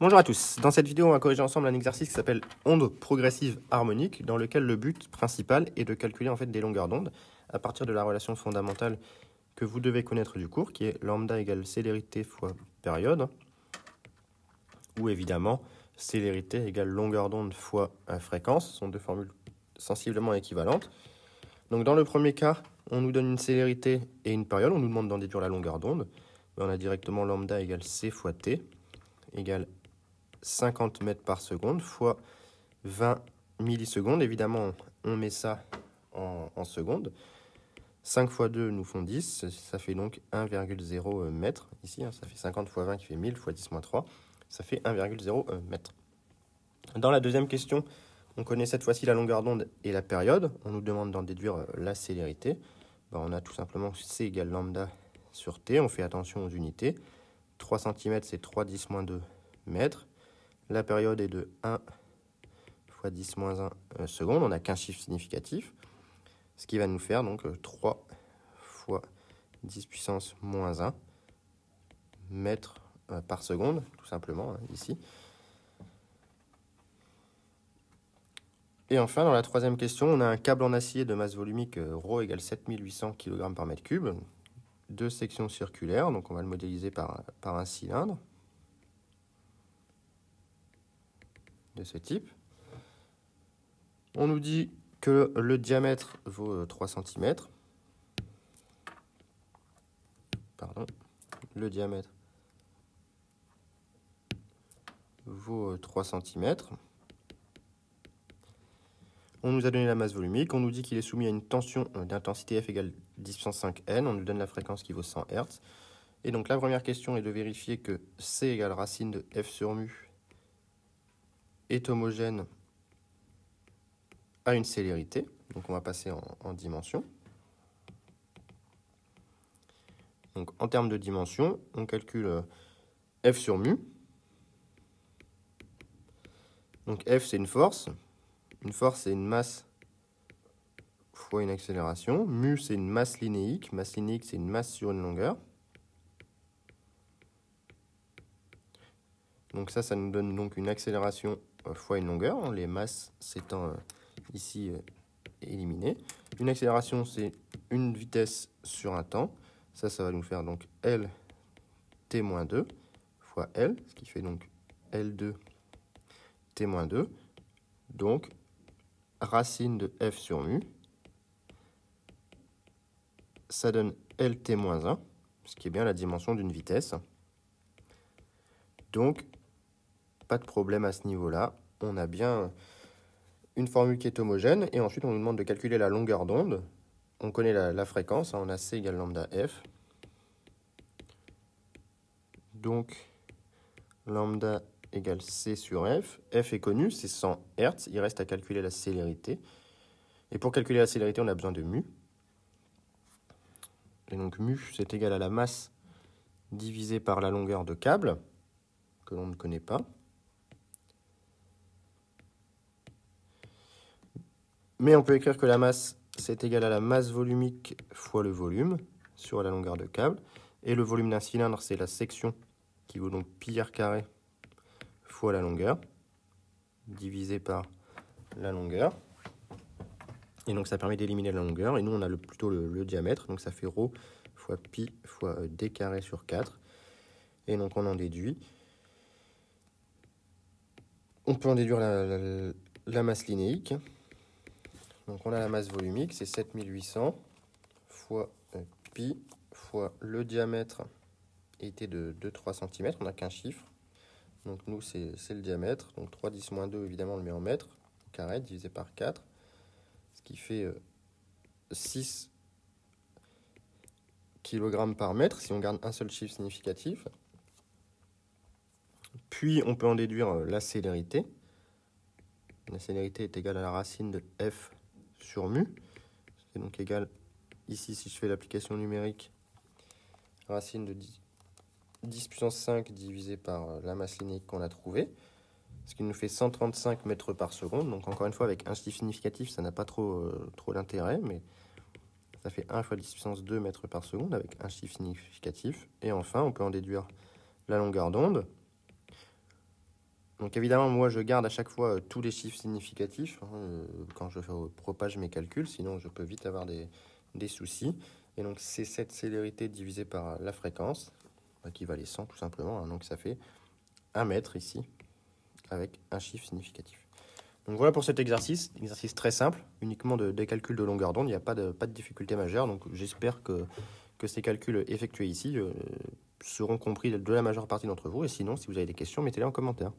Bonjour à tous. Dans cette vidéo, on va corriger ensemble un exercice qui s'appelle onde progressive harmonique, dans lequel le but principal est de calculer en fait des longueurs d'onde à partir de la relation fondamentale que vous devez connaître du cours, qui est lambda égale célérité fois période, ou évidemment célérité égale longueur d'onde fois fréquence, ce sont deux formules sensiblement équivalentes. Donc dans le premier cas, on nous donne une célérité et une période, on nous demande d'en déduire la longueur d'onde. On a directement lambda égale c fois t égale 50 mètres par seconde fois 20 millisecondes. Évidemment, on met ça en, secondes. 5 fois 2 nous font 10, ça fait donc 1,0 mètre. Ici, hein, ça fait 50 fois 20 qui fait 1000 fois 10 moins 3, ça fait 1,0 mètre. Dans la deuxième question, on connaît cette fois-ci la longueur d'onde et la période. On nous demande d'en déduire euh, la célérité. Ben, on a tout simplement C égale lambda sur T. On fait attention aux unités. 3 cm, c'est 3 10 moins 2 mètres. La période est de 1 fois 10 moins 1 euh, secondes. On n'a qu'un chiffre significatif. Ce qui va nous faire donc 3 euh, fois 10 puissance moins 1 mètres euh, par seconde, tout simplement, hein, ici. Et enfin, dans la troisième question, on a un câble en acier de masse volumique ρ égale 7800 kg par mètre cube. Deux sections circulaires, donc on va le modéliser par un cylindre. De ce type. On nous dit que le diamètre vaut 3 euh, cm. Pardon. Le diamètre vaut 3 euh, cm. On nous a donné la masse volumique. On nous dit qu'il est soumis à une tension euh, d'intensité F égale 10 5 N. On nous donne la fréquence qui vaut 100 Hz. Et donc la première question est de vérifier que C égale racine de F sur mu est homogène à une célérité. Donc on va passer en, dimension. Donc en termes de dimension, on calcule euh, F sur mu. Donc F c'est une force. Une force c'est une masse fois une accélération. Mu c'est une masse linéique. Masse linéique c'est une masse sur une longueur. Donc ça, ça nous donne donc une accélération fois une longueur, hein, les masses s'étant euh, ici euh, éliminées. Une accélération, c'est une vitesse sur un temps. Ça, ça va nous faire donc L t-2 fois L, ce qui fait donc L2 t-2. Donc, racine de f sur mu, ça donne lt-1, ce qui est bien la dimension d'une vitesse. Donc, pas de problème à ce niveau-là. On a bien une formule qui est homogène. Et ensuite, on nous demande de calculer la longueur d'onde. On connaît la, fréquence. Hein. on a C égale lambda F. Donc, lambda égale C sur F. F est connu, c'est 100 Hz. Il reste à calculer la célérité. Et pour calculer la célérité, on a besoin de mu. Et donc, mu, c'est égal à la masse divisée par la longueur de câble, que l'on ne connaît pas. Mais on peut écrire que la masse, c'est égal à la masse volumique fois le volume sur la longueur de câble. Et le volume d'un cylindre, c'est la section qui vaut donc pi r carré fois la longueur, divisé par la longueur. Et donc ça permet d'éliminer la longueur. Et nous, on a plutôt le, diamètre. Donc ça fait ρ fois pi fois euh, d carré sur 4. Et donc on en déduit. On peut en déduire la masse linéique. Donc on a la masse volumique, c'est 7800 fois euh, pi fois le diamètre était de 2-3 cm, on n'a qu'un chiffre. Donc nous c'est le diamètre, donc 3 10 moins 2 évidemment on le met en mètres, carré divisé par 4, ce qui fait 6 euh, kg par mètre si on garde un seul chiffre significatif. Puis on peut en déduire euh, la célérité. La célérité est égale à la racine de f sur mu. C'est donc égal, ici, si je fais l'application numérique, racine de 10, puissance 5 divisé par euh, la masse linéique qu'on a trouvée, ce qui nous fait 135 mètres par seconde. Donc encore une fois, avec un chiffre significatif, ça n'a pas trop, euh, trop d'intérêt, mais ça fait 1 fois 10 puissance 2 mètres par seconde avec un chiffre significatif. Et enfin, on peut en déduire la longueur d'onde. Donc évidemment, moi, je garde à chaque fois euh, tous les chiffres significatifs hein, euh, quand je propage mes calculs, sinon je peux vite avoir des, soucis. Et donc c'est cette célérité divisée par la fréquence, bah, qui va les 100 tout simplement. Hein. donc ça fait 1 mètre ici, avec un chiffre significatif. Donc voilà pour cet exercice, exercice très simple, uniquement de, des calculs de longueur d'onde, il n'y a pas de, difficulté majeure, donc j'espère que, que ces calculs effectués ici euh, seront compris de la majeure partie d'entre vous, et sinon, si vous avez des questions, mettez-les en commentaire.